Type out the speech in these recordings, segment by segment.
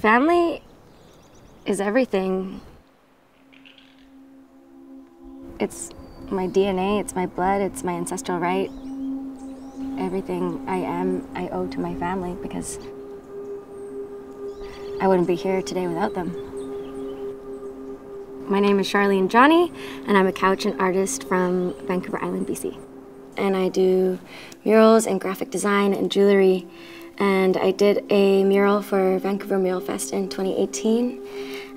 Family is everything. It's my DNA, it's my blood, it's my ancestral right. Everything I am, I owe to my family because I wouldn't be here today without them. My name is Charlene Johnny, and I'm a Cowichan artist from Vancouver Island, BC. And I do murals and graphic design and jewelry. And I did a mural for Vancouver Mural Fest in 2018.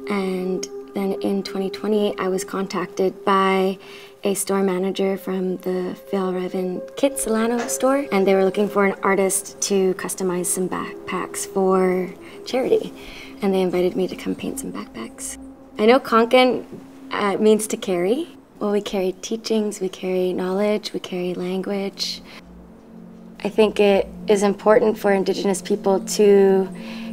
And then in 2020, I was contacted by a store manager from the Fjällräven Kitsilano store, and they were looking for an artist to customize some backpacks for charity. And they invited me to come paint some backpacks. I know Kanken uh, means to carry. Well, we carry teachings, we carry knowledge, we carry language. I think it is important for Indigenous people to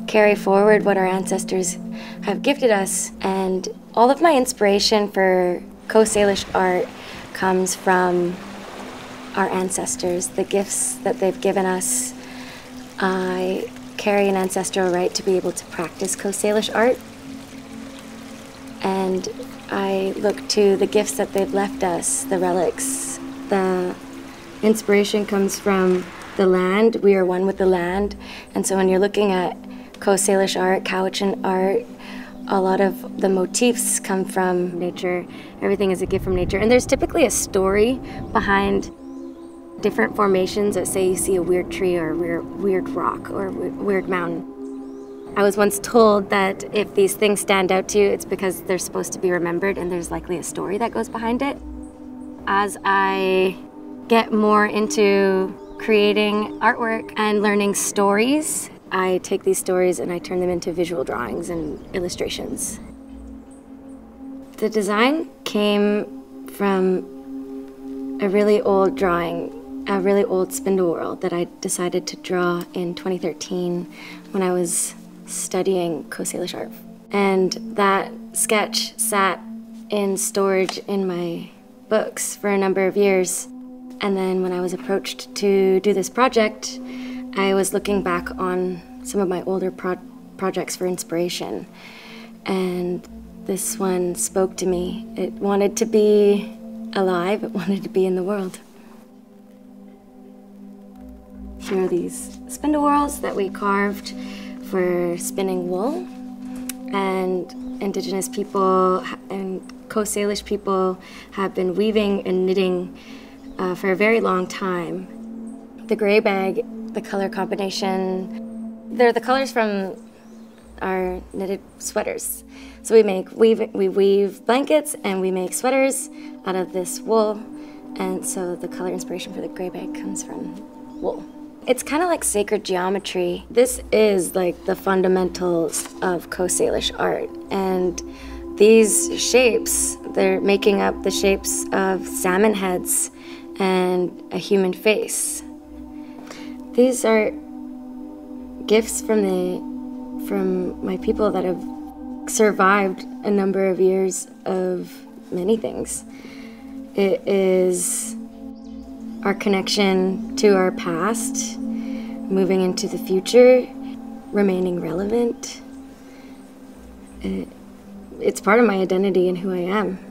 carry forward what our ancestors have gifted us. And all of my inspiration for Coast Salish art comes from our ancestors, the gifts that they've given us. I carry an ancestral right to be able to practice Coast Salish art. And I look to the gifts that they've left us, the relics. The inspiration comes from the land. We are one with the land. And so when you're looking at Coast Salish art, Cowichan art, a lot of the motifs come from nature. Everything is a gift from nature. And there's typically a story behind different formations that say you see a weird tree or a weird, weird rock or weird mountain. I was once told that if these things stand out to you, it's because they're supposed to be remembered and there's likely a story that goes behind it. As I get more into creating artwork and learning stories, I take these stories and I turn them into visual drawings and illustrations. The design came from a really old drawing, a really old spindle whorl that I decided to draw in 2013 when I was studying Coast Salish art. And that sketch sat in storage in my books for a number of years. And then when I was approached to do this project, I was looking back on some of my older pro projects for inspiration. And this one spoke to me. It wanted to be alive, it wanted to be in the world. Here are these spindle whorls that we carved for spinning wool. And indigenous people and Coast Salish people have been weaving and knitting uh, for a very long time. The gray bag, the color combination, they're the colors from our knitted sweaters. So we make weave we weave blankets and we make sweaters out of this wool. And so the color inspiration for the gray bag comes from wool. It's kind of like sacred geometry. This is like the fundamentals of Coast Salish art. And these shapes, they're making up the shapes of salmon heads and a human face. These are gifts from the from my people that have survived a number of years of many things. It is our connection to our past, moving into the future, remaining relevant. It, it's part of my identity and who I am.